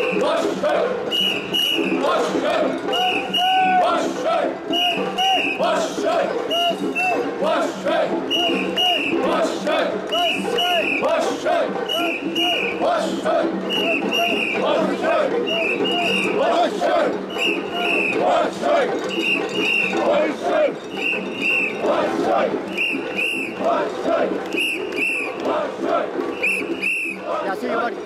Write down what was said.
Yeah, see you, buddy. 強い割。